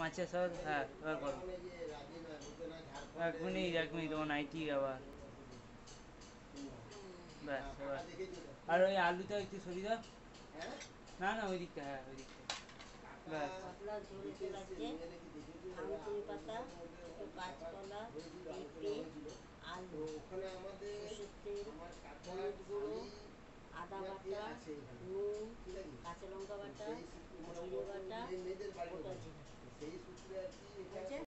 মাছের সর হ্যাঁ এবার করো হ্যাঁ, এক মিনিট এক মিনিট ও নাই আবার। ব্যাস, এবার। আর ওই আলুটা একটু সরিয়ে দাও। না না, ওই দিকটা হ্যাঁ ওই দিকটা। ব্যাস। পাতা কাঁচকলা পেঁপে আলু আদা বাটা, নুন, কাঁচা লঙ্কা বাটা